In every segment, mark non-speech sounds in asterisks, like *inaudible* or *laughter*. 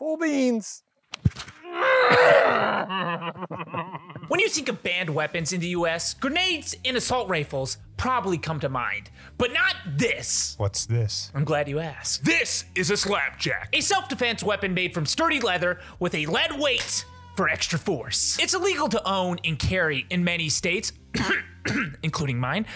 Full beans. When you think of banned weapons in the US, grenades and assault rifles probably come to mind. But not this. What's this? I'm glad you asked. This is a slapjack. A self defense weapon made from sturdy leather with a lead weight for extra force. It's illegal to own and carry in many states. including mine.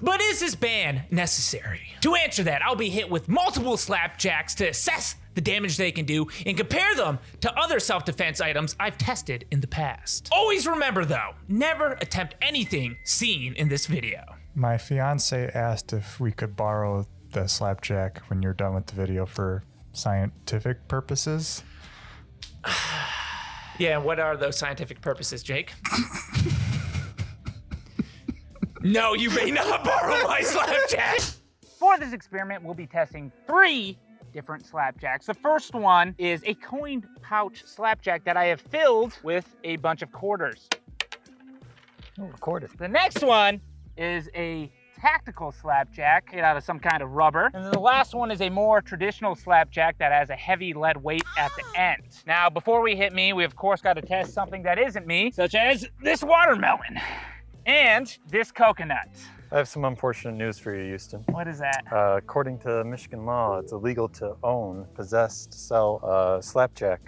But is this ban necessary? To answer that, I'll be hit with multiple slapjacks to assess the damage they can do and compare them to other self defense items I've tested in the past. Always remember though, never attempt anything seen in this video. My fiance asked if we could borrow the slapjack when you're done with the video for scientific purposes. Yeah, what are those scientific purposes, Jake? *laughs* no, you may not borrow my slapjack. For this experiment, we'll be testing three different slapjacks. The first one is a coin pouch slapjack that I have filled with a bunch of quarters. Oh, recorded. The next one is a tactical slapjack made out of some kind of rubber. And then the last one is a more traditional slapjack that has a heavy lead weight at the end. Now, before we hit me, we of course got to test something that isn't me, such as this watermelon and this coconut. I have some unfortunate news for you, Houston. What is that? Uh, according to Michigan law, it's illegal to own, possess, sell uh, slapjack.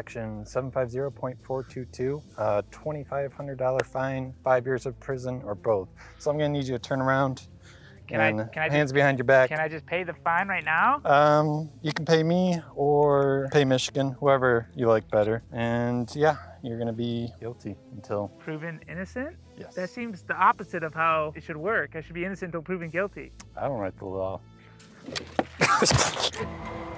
Section 750.422, uh, $2,500 fine, five years of prison, or both. So I'm gonna need you to turn around Can I- can I hands just- behind your back. Can I just pay the fine right now? Um, you can pay me or pay Michigan, whoever you like better. And yeah, you're gonna be guilty until Proven innocent? yes. That seems the opposite of how it should work. I should be innocent until proven guilty. I don't write the law. *laughs*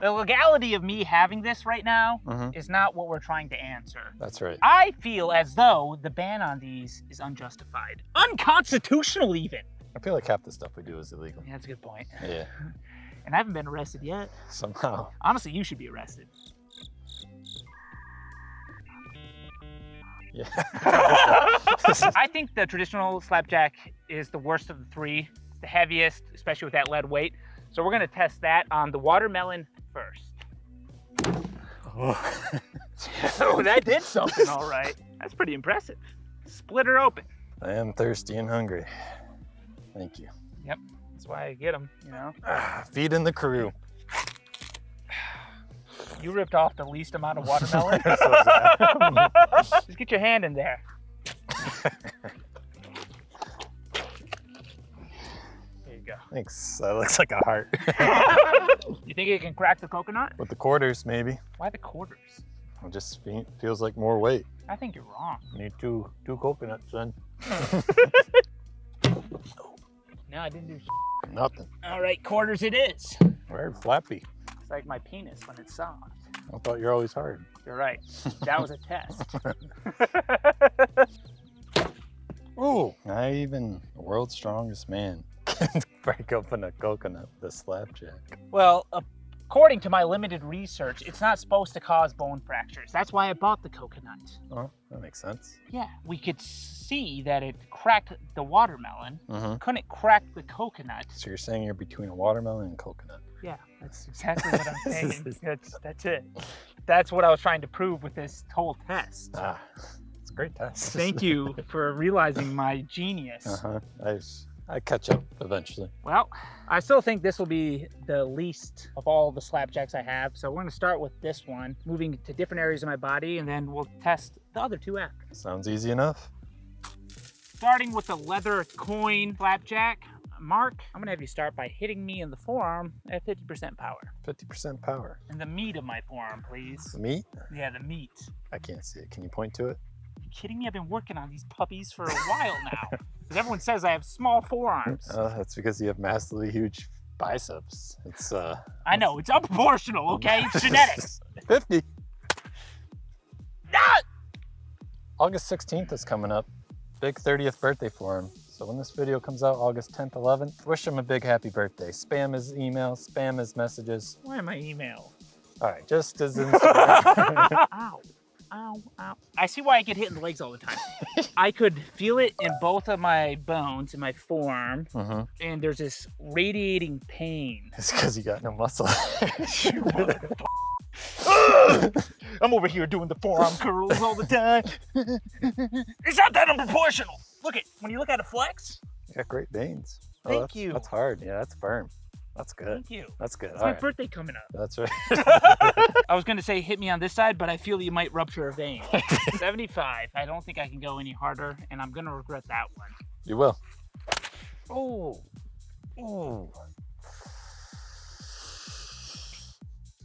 The legality of me having this right now Mhm. is not what we're trying to answer. That's right. I feel as though the ban on these is unjustified, unconstitutional, even. I feel like half the stuff we do is illegal. Yeah, that's a good point. Yeah, *laughs* And I haven't been arrested yet. somehow. Honestly, you should be arrested. Yeah. *laughs* *laughs* I think the traditional slapjack is the worst of the three. It's the heaviest, especially with that lead weight. So we're gonna test that on the watermelon first. *laughs* oh, that did something, all right. That's pretty impressive. Split her open. I am thirsty and hungry. Thank you. Yep, that's why I get them, you know. Ah, feeding the crew. You ripped off the least amount of *laughs* watermelon. So. *laughs* Just get your hand in there. Go. Thanks. That looks like a heart. *laughs* You think it can crack the coconut? With the quarters, maybe. Why the quarters? It just fe- feels like more weight. I think you're wrong. Need two two coconuts, then. *laughs* No, I didn't do. Nothing. All right, quarters it is. Very flappy. It's like my penis when it's soft. I thought you're always hard. You're right. That was a test. *laughs* Ooh. Not even the world's strongest man *laughs* break open a coconut with a slapjack. well, according to my limited research, it's not supposed to cause bone fractures. That's why I bought the coconut. Oh, that makes sense. Yeah, we could see that it cracked the watermelon. Mm-hmm. Couldn't crack the coconut. So you're saying you're between a watermelon and coconut. Yeah, that's exactly what I'm *laughs* saying. that's that's it. That's what I was trying to prove with this whole test. Ah, it's a great test. Thank you *laughs* for realizing my genius. Uh-huh. I, I catch up eventually. Well, I still think this will be the least of all the slapjacks I have. So we're gonna start with this one, moving to different areas of my body, and then we'll test the other two after. Sounds easy enough. Starting with the leather coin slapjack. Mark, I'm gonna have you start by hitting me in the forearm at 50% power. 50% power. In the meat of my forearm, please. The meat? Yeah, the meat. I can't see it. Can you point to it? Kidding me? I've been working on these puppies for a while *laughs* now. Because everyone says I have small forearms. Oh, that's because you have massively huge biceps. It's uh. I know, it's unproportional, okay? It's genetics. *laughs* 50. Ah! August 16th is coming up. Big 30th birthday for him. So when this video comes out, August 10th, 11th, wish him a big happy birthday. Spam his email, spam his messages. Why my email? All right, just his *laughs* Instagram. ow. Ow, ow. I see why I get hit in the legs all the time. *laughs* I could feel it in both of my bones in my forearm, mm-hmm. and there's this radiating pain. It's because you got no muscle. *laughs* *laughs* I'm over here doing the forearm curls all the time. it's not that unproportional. Look at when you look at a flex. You got great veins. Oh, Thank you. That's hard. Yeah, that's firm. That's good. Thank you. That's good. It's All my right. birthday coming up. That's right. *laughs* I was gonna say hit me on this side, but I feel you might rupture a vein. *laughs* 75. I don't think I can go any harder, and I'm gonna regret that one. you will. Oh, Oh.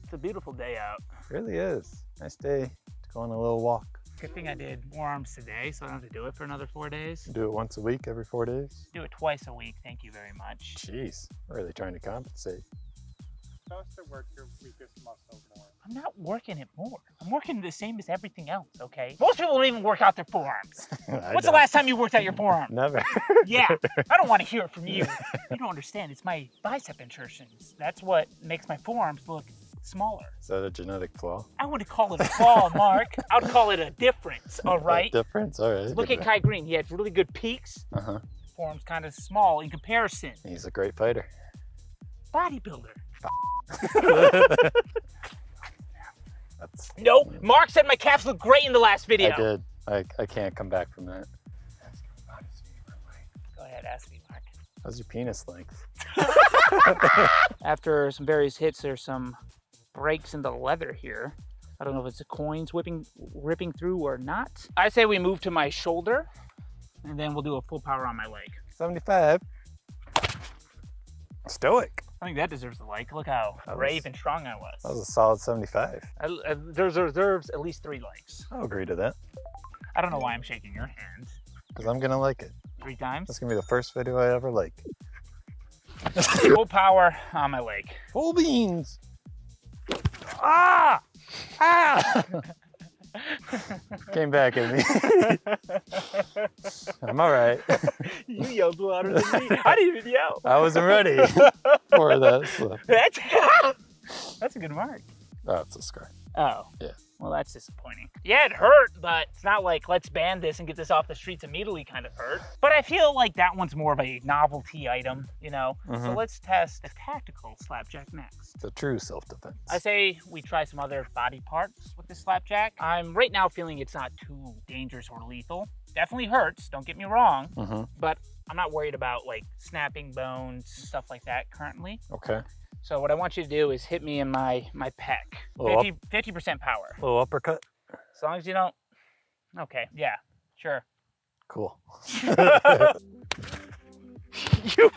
it's a beautiful day out. Really is. Nice day to go on a little walk. Good thing I did forearms today, so I don't have to do it for another four days. Do it once a week, every four days. Do it twice a week. Thank you very much. Jeez, really trying to compensate. Supposed to work your weakest muscle more. I'm not working it more. I'm working the same as everything else, okay? Most people don't even work out their forearms. *laughs* What's the don't- last time you worked out your forearm? *laughs* Never. Yeah, I don't want to hear it from you. *laughs* You don't understand. It's my bicep insertions. That's what makes my forearms look smaller. Is that a genetic flaw? I wouldn't call it a flaw, *laughs* Mark. I would call it a difference, all right? difference. All right. Look at Kai Greene. He had really good peaks. Uh huh. Forearms kind of small in comparison. He's a great fighter. Bodybuilder. *laughs* That's. No, Mark said my calves look great in the last video. I did. I, I can't come back from that. Go ahead, ask me, Mark. How's your penis length? *laughs* After some various hits, there's some breaks in the leather here. I don't know if it's the coins whipping, ripping through or not. I say we move to my shoulder, and then we'll do a full power on my leg. 75. Stoic. I think that deserves a like. Look how That brave was- and strong I was. That was a solid 75. I, I, there's deserves at least three likes. I'll agree to that I don't know why I'm shaking your hand. because I'm going to like it. Three times. That's going to be the first video I ever like. *laughs* Full power on my leg. Full beans. Ah! Ah! *laughs* Came back at me. *laughs* I'm all right. *laughs* You yelled louder than me. I didn't even yell. I wasn't ready for that. So. That's, that's a good mark. That's a scar. Oh. Yeah. Well, that's disappointing. Yeah, it hurt, but it's not like let's ban this and get this off the streets immediately kind of hurt. But I feel like that one's more of a novelty item, you know? So Mhm. let's test the tactical slapjack next. The true self-defense. I say we try some other body parts with this slapjack. I'm right now feeling it's not too dangerous or lethal. Definitely hurts, don't get me wrong, hmm but I'm not worried about like snapping bones, stuff like that currently. Okay. So what I want you to do is hit me in my my pec. Little 50 percent power. Little uppercut. As long as you don't. Okay, yeah, sure. Cool. *laughs* *laughs* You.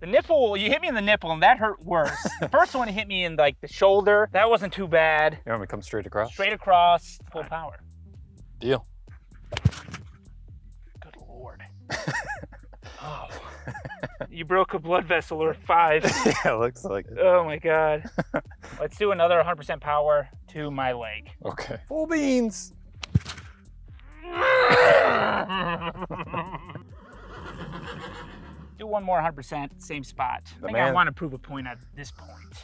the nipple. You hit me in the nipple, and that hurt worse. the *laughs* first one hit me in like the shoulder. That wasn't too bad. You want me to come straight across? Straight across, full power. Deal. Good lord. oh. You broke a blood vessel or five. *laughs* yeah, looks like it. Oh my god. *laughs* Let's do another 100% power to my leg. Okay. Full beans. *laughs* do one more 100%, same spot. I The think I want to prove a point at this point.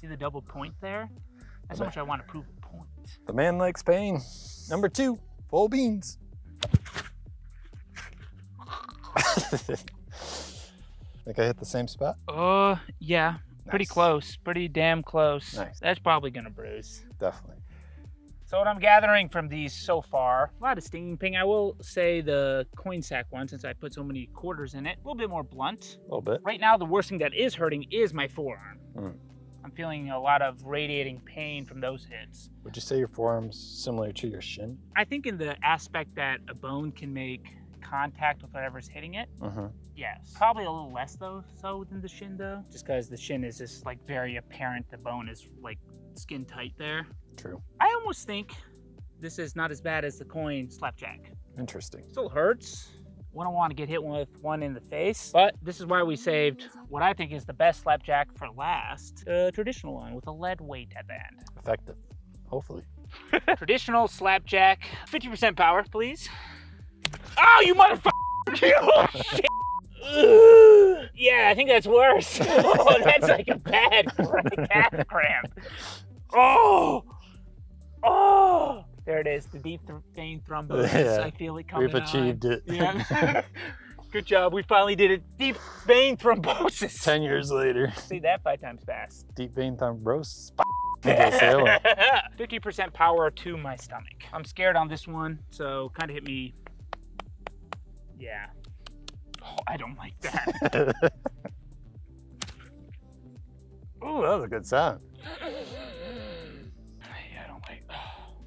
See the double point there? That's how much I want to prove a point. The man likes pain. Number two. Full beans. Think I hit the same spot? Uh, yeah. Pretty close. Pretty damn close. Nice. That's probably gonna bruise. Definitely. So what I'm gathering from these so far, a lot of stinging ping. I will say the coin sack one, since I put so many quarters in it, a little bit more blunt. A little bit. Right now, the worst thing that is hurting is my forearm. Mm. I'm feeling a lot of radiating pain from those hits. Would you say your forearm's similar to your shin? I think in the aspect that a bone can make contact with whatever's hitting it, Mm-hmm. Yes. Probably a little less though, so than the shin though, just because the shin is just like very apparent. The bone is like skin tight there. True. I almost think this is not as bad as the coin slapjack. Interesting. Still hurts. Wouldn't want to get hit with one in the face, but this is why we saved what I think is the best slapjack for last. The traditional one with a lead weight at the end. Effective. Hopefully. *laughs* traditional slapjack, 50% power, please. Oh, you motherfucker! *laughs* oh, shit! *sighs* Yeah, I think that's worse. oh, *laughs* *laughs* that's like a bad calf cramp. Oh! Oh! There it is, the deep th- vein thrombosis. *laughs* Yeah. I feel it coming We've achieved on. it. Yeah. Good job. We finally did it. Deep vein thrombosis. 10 years later. See that five times fast. Deep vein thrombosis. Just say hello. 50% power to my stomach. I'm scared on this one, so kind of hit me. Yeah. Oh, I don't like that. *laughs* Ooh, that was a good sound. yeah, I don't like.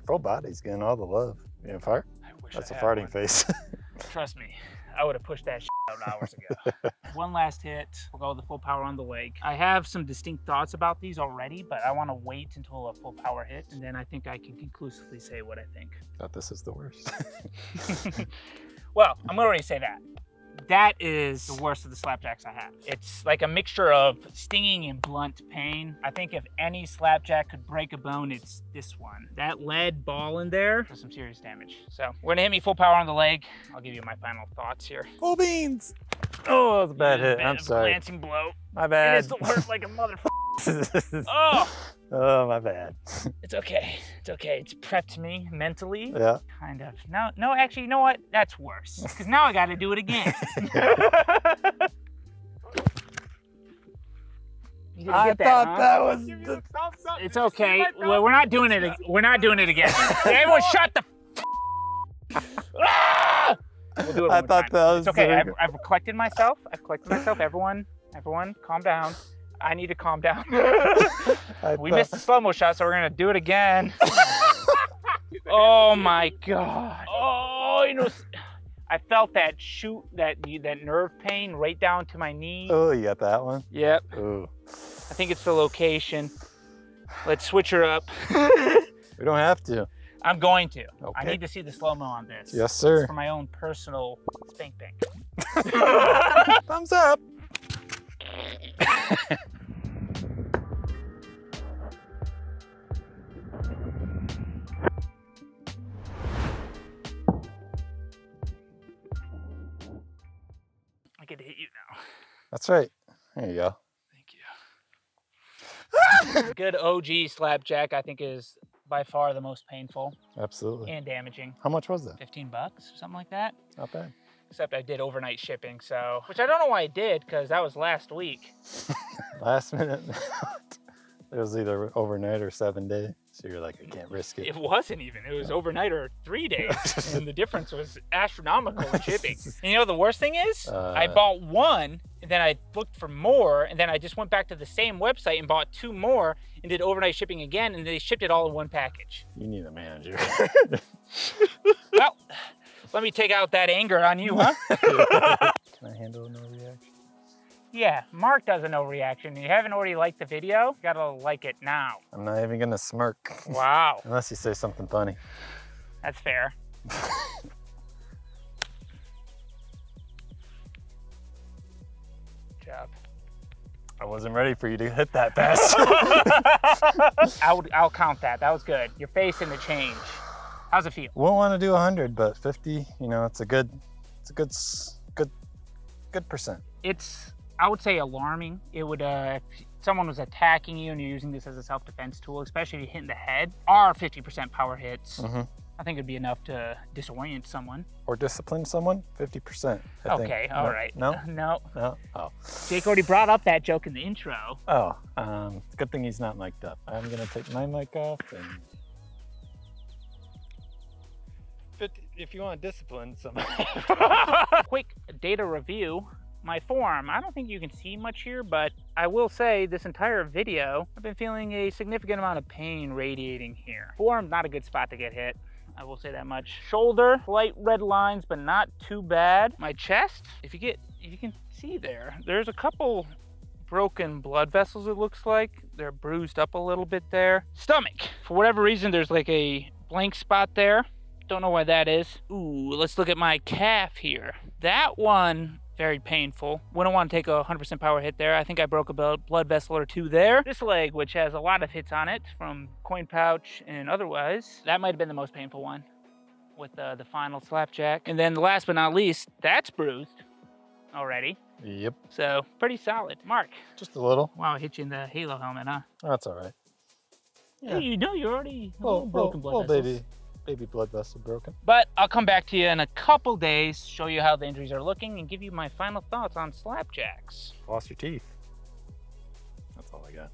Full body's getting all the love. You gonna fart? I wish That's I a farting one. face. *laughs* Trust me, I would have pushed that shit out hours ago. *laughs* one last hit. We'll go with the full power on the leg. I have some distinct thoughts about these already, but I want to wait until a full power hit, and then I think I can conclusively say what I think. Thought this is the worst. well, I'm gonna already say that. That is the worst of the slapjacks I have. It's like a mixture of stinging and blunt pain. I think if any slapjack could break a bone, it's this one. That lead ball in there does some serious damage. So we're gonna hit me full power on the leg. I'll give you my final thoughts here. Full beans. Oh, that was a bad hit. I'm sorry. Glancing blow. My bad. is the hurt like a motherfucker. *laughs* Oh, *laughs* oh, my bad. it's okay. It's okay. It's prepped me mentally. Yeah. Kind of. No, no, actually, you know what? That's worse. Because now I got to do it again. *laughs* *laughs* I that, thought huh? that was. The... It's okay. Well, we're not doing it. ag- We're not doing it again. Everyone, shut the. Ah! We'll do it I thought time. that was. It's okay. I've. I've collected myself. I've collected myself. Everyone, everyone, calm down. I need to calm down. *laughs* We thought- missed the slow mo shot, so we're gonna do it again. *laughs* oh my god. Oh, you know, I felt that shoot, that that nerve pain right down to my knee. Oh, you got that one? Yep. Oh. I think it's the location. Let's switch her up. *laughs* We don't have to. I'm going to. Okay. I need to see the slow mo on this. Yes, sir. For my own personal spank bank. Thumbs up. I get to hit you now. That's right. There you go. Thank you. *laughs* Good OG slapjack, I think, is by far the most painful Absolutely. and damaging. How much was that? 15 bucks or something like that. Not bad. Except I did overnight shipping, so which I don't know why I did because that was last week. *laughs* Last minute. *laughs* it was either overnight or seven day. So you're like, I can't risk it. It wasn't even. It was overnight or three *laughs* days, and the difference was astronomical in shipping. And you know the worst thing is, I Uh. bought one, and then I looked for more, and then I just went back to the same website and bought two more, and did overnight shipping again, and they shipped it all in one package. You need a manager. Well, let me take out that anger on you, huh? *laughs* Can I handle no reaction? yeah, Mark does a no reaction. You haven't already liked the video, you gotta like it now. I'm not even gonna smirk. Wow, *laughs* Unless you say something funny. that's fair. *laughs* Job. I wasn't ready for you to hit that fast. I'll, I'll count that. That was good. Your face and the change. How's it feel? Won't want to do 100, but 50, you know, it's a good, it's a good, good, good percent. It's, I would say, alarming. It would, uh, if someone was attacking you and you're using this as a self-defense tool, especially if you hit in the head, are 50% power hits, Mhm. I think it'd be enough to disorient someone. Or discipline someone, 50%. I think. okay, all No? right. No? *laughs* No. No? Oh. Jake already brought up that joke in the intro. Oh, um, good thing he's not mic'd up. I'm gonna take my mic off and. 50, if you want to discipline someone. *laughs* Quick data review. My forearm, I don't think you can see much here, but I will say this entire video, I've been feeling a significant amount of pain radiating here. Forearm, not a good spot to get hit. I will say that much. Shoulder, slight red lines, but not too bad. My chest, if you get, if you can see there, there's a couple broken blood vessels it looks like. They're bruised up a little bit there. Stomach, for whatever reason, there's like a blank spot there. Don't know why that is. Ooh, let's look at my calf here. That one, very painful. Wouldn't want to take a 100% power hit there. I think I broke a blood vessel or two there. This leg, which has a lot of hits on it from coin pouch and otherwise, that might have been the most painful one with uh, the final slapjack. And then last but not least, that's bruised already. yep, So pretty solid. Mark, just a little. wow, I hit you in the halo helmet, huh? That's all right. Yeah. Hey, you know you're already Oh, little broken blood oh, vessels. baby, baby blood vessel broken. But I'll come back to you in a couple days, show you how the injuries are looking, and give you my final thoughts on slapjacks. Lost your teeth. That's all I got.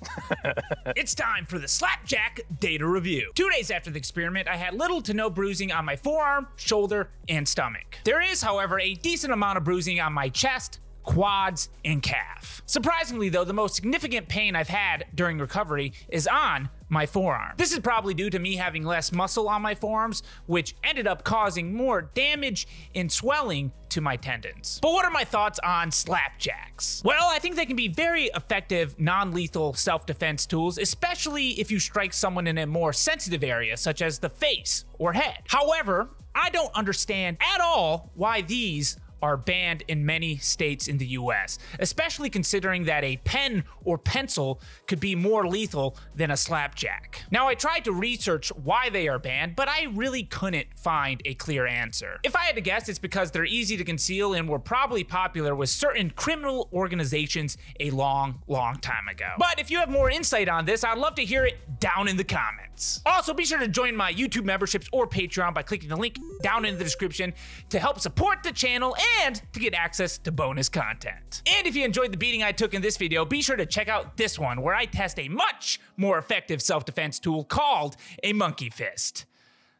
*laughs* it's time for the Slapjack data review. Two days after the experiment, I had little to no bruising on my forearm, shoulder, and stomach. There is, however, a decent amount of bruising on my chest, quads, and calf. Surprisingly, though, the most significant pain I've had during recovery is on my forearm. This is probably due to me having less muscle on my forearms, which ended up causing more damage and swelling to my tendons. But what are my thoughts on slapjacks? Well, I think they can be very effective, non lethal self defense tools, especially if you strike someone in a more sensitive area, such as the face or head. However, I don't understand at all why these are banned in many states in the US, especially considering that a pen or pencil could be more lethal than a slapjack. Now, I tried to research why they are banned, but I really couldn't find a clear answer. If I had to guess, it's because they're easy to conceal and were probably popular with certain criminal organizations a long, long time ago. But if you have more insight on this, I'd love to hear it down in the comments. Also, be sure to join my YouTube memberships or Patreon by clicking the link down in the description to help support the channel and to get access to bonus content. And if you enjoyed the beating I took in this video, be sure to check out this one where I test a much more effective self-defense tool called a monkey fist.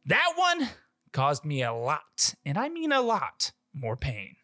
That one caused me a lot, and I mean a lot, more pain.